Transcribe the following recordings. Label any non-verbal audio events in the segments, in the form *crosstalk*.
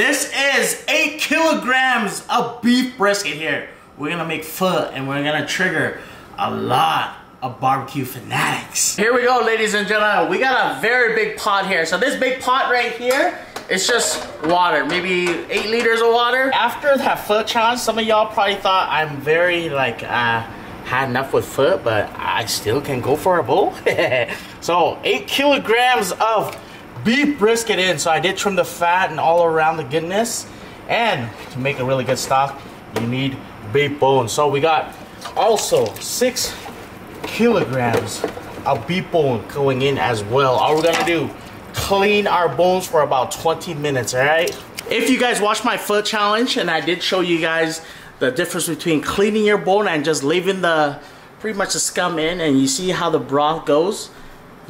This is eight kilograms of beef brisket here. We're gonna make pho and we're gonna trigger a lot of barbecue fanatics. Here we go, ladies and gentlemen. We got a very big pot here. So this big pot right here, it's just water, maybe eight liters of water. After that pho challenge, some of y'all probably thought I'm very like, uh, had enough with pho, but I still can go for a bowl. *laughs* so eight kilograms of beef brisket in. So I did trim the fat and all around the goodness. And to make a really good stock, you need beef bones. So we got also six kilograms of beef bone going in as well. All we're gonna do, clean our bones for about 20 minutes, all right? If you guys watched my pho challenge and I did show you guys the difference between cleaning your bone and just leaving the pretty much the scum in and you see how the broth goes,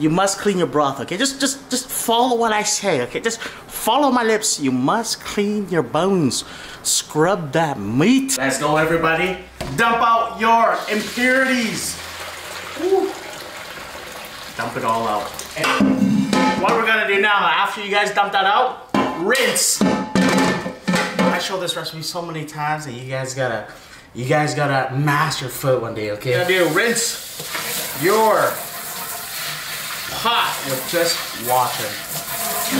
you must clean your broth, okay? Just just just follow what I say, okay? Just follow my lips. You must clean your bones. Scrub that meat. Let's go, everybody. Dump out your impurities. Woo. Dump it all out. And what we're gonna do now, after you guys dump that out, rinse. I show this recipe so many times that you guys gotta, you guys gotta master pho one day, okay? Gonna do rinse your pot with just water.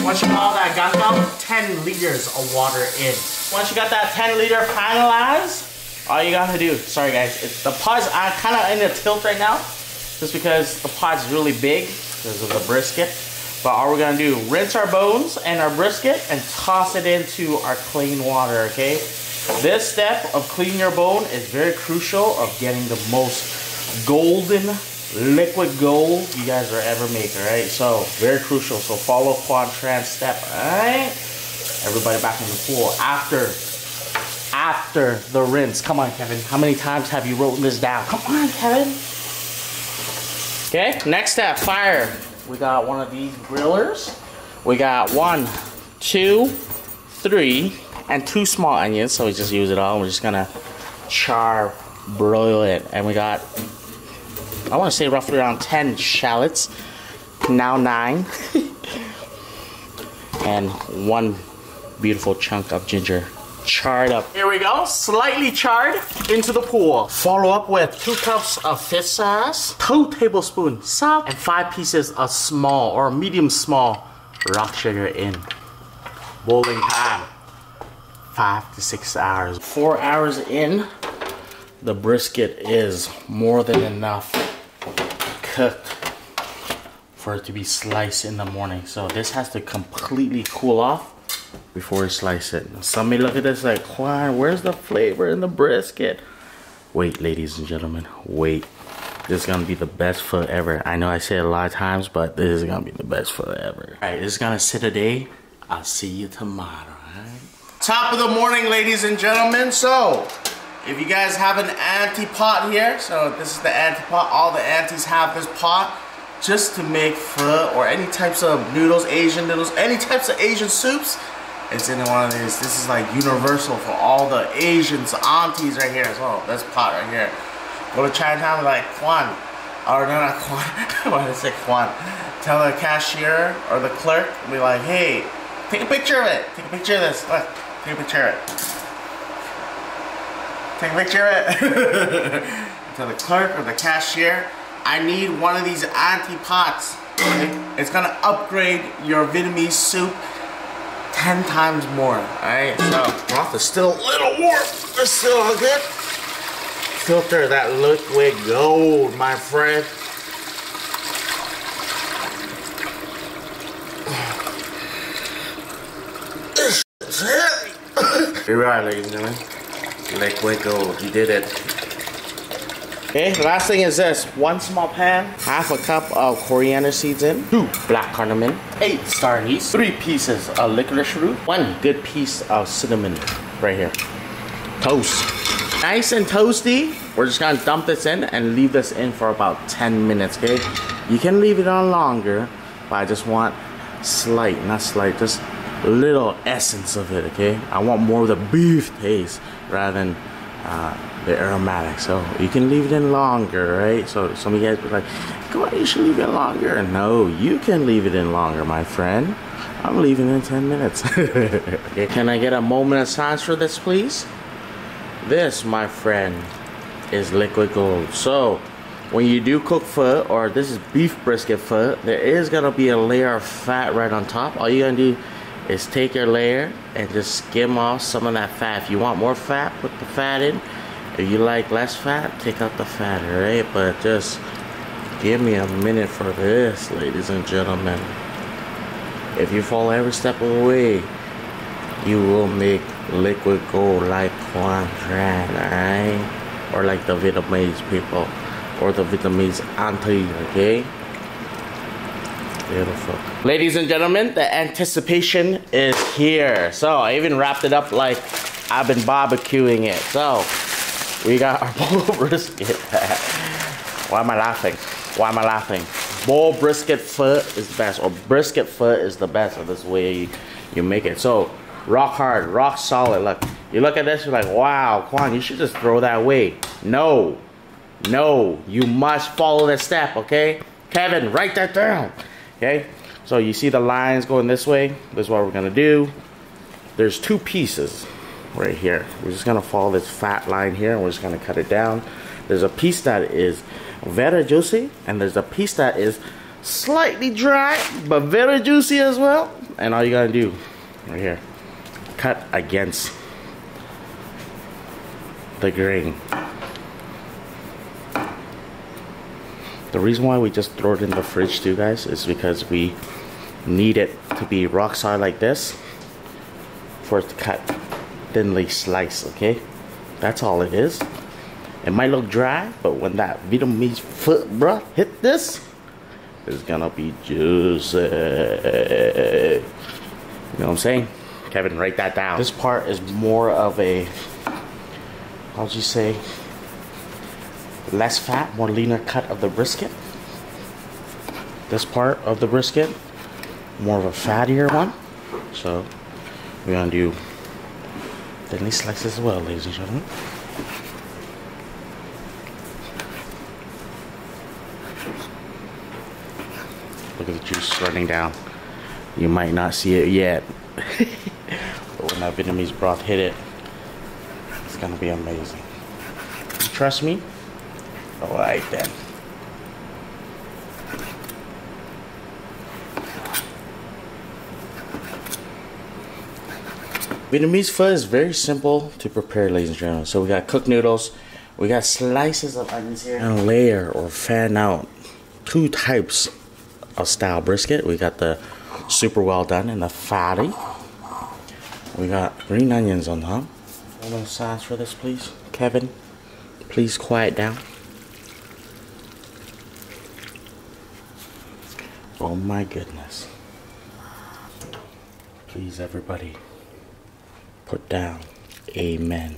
Once you have all that got out, 10 liters of water in. Once you got that 10 liter finalized, all you gotta do, sorry guys, the pot's uh, kind of in a tilt right now, just because the pot's really big because of the brisket. But all we're gonna do, rinse our bones and our brisket and toss it into our clean water, okay? This step of cleaning your bone is very crucial of getting the most golden liquid gold you guys are ever making, alright? So, very crucial. So follow Quang Tran step, alright? Everybody back in the pool. After, after the rinse. Come on, Kevin. How many times have you written this down? Come on, Kevin. Okay, next step, fire. We got one of these grillers. We got one, two, three, and two small onions. So we just use it all. We're just gonna char broil it. And we got I want to say roughly around 10 shallots, now nine, *laughs* and one beautiful chunk of ginger charred up. Here we go, slightly charred into the pool. Follow up with two cups of fish sauce, two tablespoons salt, and five pieces of small or medium small rock sugar in. Boiling time, five to six hours. Four hours in, the brisket is more than enough cooked for it to be sliced in the morning. So this has to completely cool off before you slice it. Some may look at this like, why, where's the flavor in the brisket? Wait, ladies and gentlemen, wait. This is gonna be the best pho ever. I know I say it a lot of times, but this is gonna be the best pho ever. All right, this is gonna sit a day. I'll see you tomorrow, all right? Top of the morning, ladies and gentlemen. So, if you guys have an auntie pot here, so this is the auntie pot, all the aunties have this pot just to make pho or any types of noodles, Asian noodles, any types of Asian soups. It's in one of these. This is like universal for all the Asians, aunties right here as well. This pot right here. Go to Chinatown like Kwan, or no, not *laughs* Kwan. Why did I say Kwan? Tell the cashier or the clerk, be like, hey, take a picture of it. Take a picture of this. Look, take a picture of it. Take a picture of it. *laughs* to the clerk or the cashier, I need one of these auntie-pots. Okay? It's gonna upgrade your Vietnamese soup 10 times more. Alright, so broth is still a little warm. It's still all good. Filter that liquid gold, my friend. *sighs* This heavy. Here we are, ladies and gentlemen. Liquid gold, you did it. Okay, last thing is this. One small pan, half a cup of coriander seeds in, two black cardamom, eight star anise, three pieces of licorice root, one good piece of cinnamon right here. Toast. Nice and toasty. We're just gonna dump this in and leave this in for about 10 minutes, okay? You can leave it on longer, but I just want slight, not slight, just little essence of it, okay? I want more of the beef taste rather than uh, the aromatic. So you can leave it in longer, right? So some of you guys be like, come on, you should leave it longer. No, you can leave it in longer, my friend. I'm leaving in 10 minutes. *laughs* okay, can I get a moment of silence for this, please? This, my friend, is liquid gold. So, when you do cook pho, or this is beef brisket pho, there is gonna be a layer of fat right on top. All you gonna do is take your layer and just skim off some of that fat. If you want more fat, put the fat in. If you like less fat, take out the fat, alright? But just give me a minute for this, ladies and gentlemen. If you follow every step of the way, you will make liquid gold like Quang Tran, alright? Or like the Vietnamese people, or the Vietnamese auntie, okay? Beautiful. Ladies and gentlemen, the anticipation is here. So I even wrapped it up like I've been barbecuing it. So we got our *laughs* bull brisket. Why am I laughing? Why am I laughing? Bull brisket pho is the best, or brisket pho is the best. of this way you, you make it. So rock hard, rock solid. Look, you look at this, you're like, wow, Kwan, you should just throw that away. No, no, you must follow the step, okay? Kevin, write that down. Okay, so you see the lines going this way. This is what we're gonna do. There's two pieces right here. We're just gonna follow this fat line here and we're just gonna cut it down. There's a piece that is very juicy and there's a piece that is slightly dry but very juicy as well. And all you gotta do right here, cut against the grain. The reason why we just throw it in the fridge too, guys, is because we need it to be rock solid like this for it to cut thinly slice, okay? That's all it is. It might look dry, but when that Vietnamese pho, bruh, hit this, it's gonna be juicy. You know what I'm saying? Kevin, write that down. This part is more of a, how'd you say, less fat, more leaner cut of the brisket. This part of the brisket, more of a fattier one. So we're gonna do thinly slices as well, ladies and gentlemen. Look at the juice running down. You might not see it yet. *laughs* but when that Vietnamese broth hit it, it's gonna be amazing. Trust me, Alright then. Vietnamese pho is very simple to prepare, ladies and gentlemen. So we got cooked noodles, we got slices of onions here, and layer or fan out two types of style brisket. We got the super well done and the fatty. We got green onions on top. One sauce for this, please, Kevin. Please quiet down. Oh my goodness. Please, everybody, put down Amen.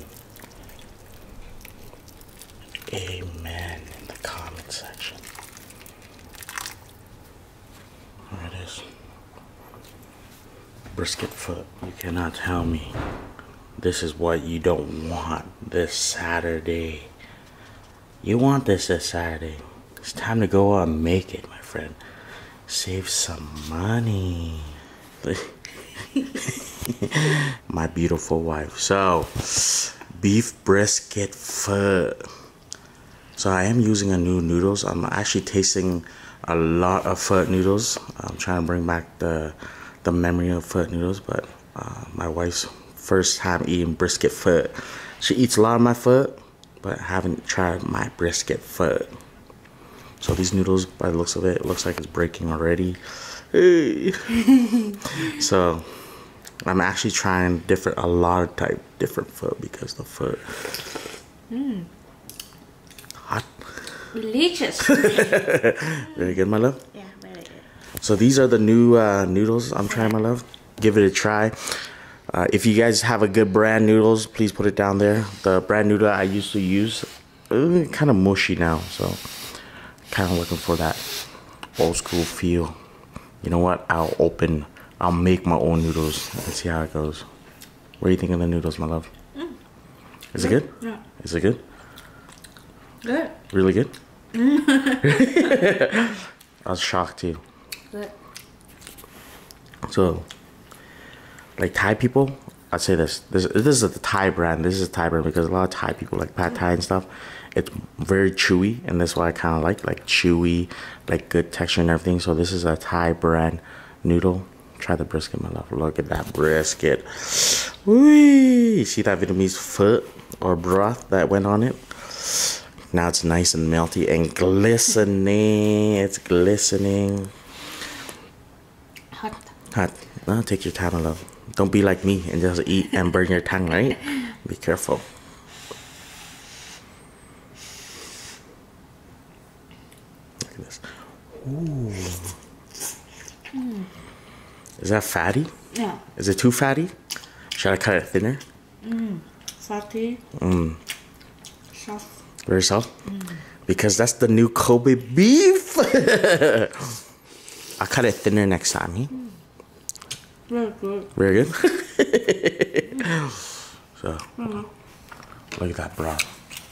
Amen in the comment section. There it is. Brisket pho. You cannot tell me this is what you don't want this Saturday. You want this this Saturday. It's time to go out and make it, my friend save some money. *laughs* My beautiful wife. So, beef brisket pho. So I am using a new noodles. I'm actually tasting a lot of pho noodles. I'm trying to bring back the the memory of pho noodles, but uh, my wife's first time eating brisket pho. She eats a lot of my pho, but haven't tried my brisket pho. So these noodles, by the looks of it, it looks like it's breaking already. Hey. *laughs* so I'm actually trying different, a lot of type different food because the food. Mm. Hot. Delicious. *laughs* very good, my love. Yeah, very good. So these are the new uh, noodles I'm trying, my love. Give it a try. Uh, if you guys have a good brand noodles, please put it down there. The brand noodle I used to use, uh, kind of mushy now, so kind of looking for that old school feel. You know what? I'll open, I'll make my own noodles and see how it goes. What do you think of the noodles, my love? Mm. Is it good? Yeah. Is it good? Good. Really good? *laughs* *laughs* I was shocked too. Good. So, like Thai people, I'd say this. This this is a Thai brand. This is a Thai brand because a lot of Thai people like pad Thai and stuff. It's very chewy, and that's why I kind of like like chewy, like good texture and everything. So this is a Thai brand noodle. Try the brisket, my love. Look at that brisket. Whee! See that Vietnamese pho or broth that went on it? Now it's nice and melty and glistening. It's glistening. Hot. Hot. No, take your time, my love. Don't be like me and just eat and burn your tongue, right? Be careful. Look at this. Ooh. Is that fatty? Yeah. Is it too fatty? Should I cut it thinner? Salty. Mm. Soft. Very soft? Because that's the new Kobe beef. *laughs* I'll cut it thinner next time. eh? Very good. Very good. *laughs* so, look at that broth.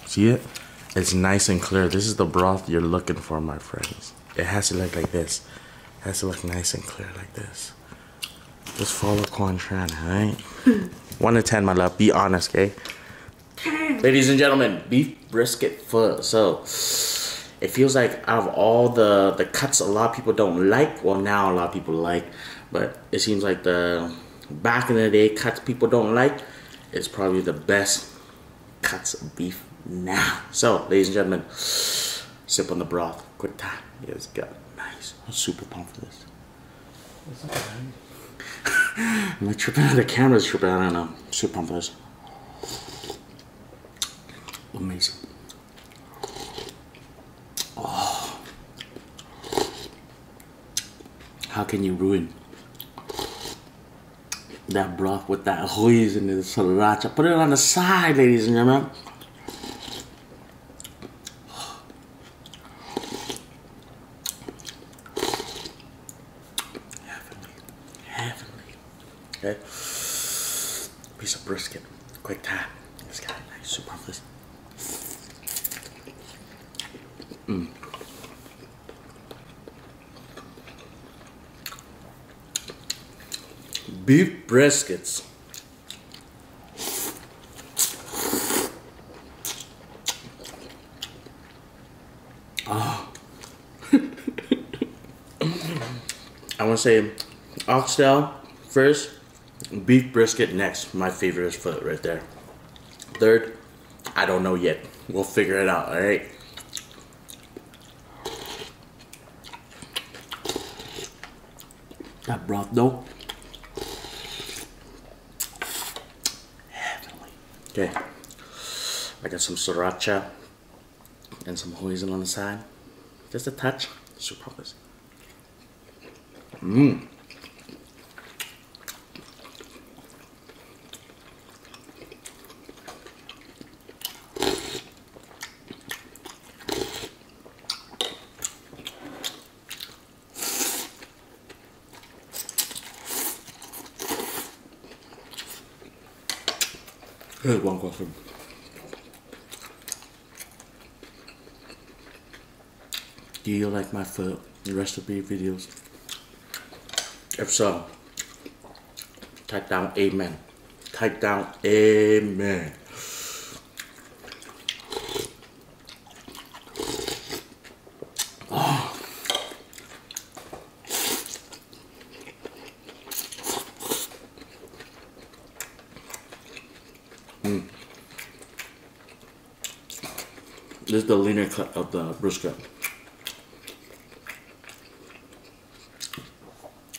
See it? It's nice and clear. This is the broth you're looking for, my friends. It has to look like this. It has to look nice and clear like this. Just follow Quang Tran, alright? *laughs* 1 to 10, my love. Be honest, okay? *clears throat* Ladies and gentlemen, beef brisket pho. So, it feels like out of all the the cuts a lot of people don't like well now a lot of people like but it seems like the back in the day cuts people don't like is probably the best cuts of beef now so ladies and gentlemen sip on the broth quick time yes got nice i'm super pumped for this *laughs* I'm like tripping the camera's tripping I don't know super pumped this amazing oh. How can you ruin that broth with that hoisin and the sriracha? Put it on the side, ladies and gentlemen. Heavenly. Heavenly. Okay. Piece of Quick time. got a nice, super this. Mm. Beef briskets. Ah. *laughs* I want to say oxtail first, beef brisket next. My favorite is foot right there. Third, I don't know yet. We'll figure it out, alright? That broth though. Heavenly. Okay. I got some sriracha and some hoisin on the side. Just a touch. Super. Mmm. One question. Do you like my food recipe videos? If so, type down amen. Type down amen. This is the leaner cut of the brisket.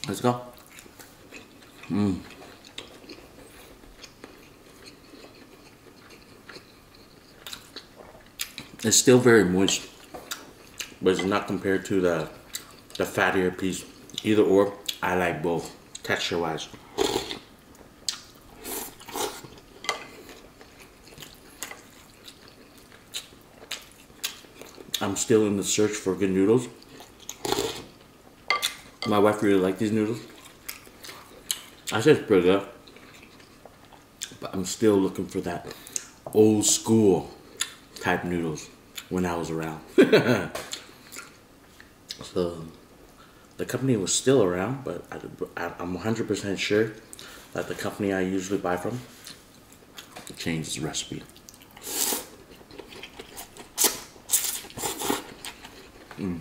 Let's go. Mm. It's still very moist, but it's not compared to the the fattier piece. Either or, I like both texture wise. I'm still in the search for good noodles. My wife really liked these noodles. I said it's pretty good. But I'm still looking for that old school type noodles when I was around. *laughs* so the company was still around, but I, am 100% sure that the company I usually buy from changed the recipe. Mm.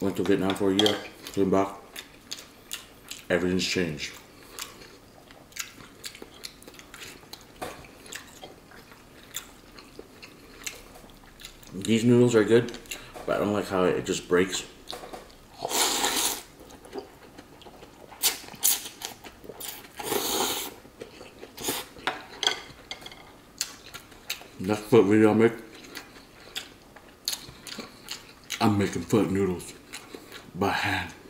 Went to Vietnam for a year, came back, everything's changed. These noodles are good, but I don't like how it just breaks. Next pho video I make, I'm making pho noodles by hand.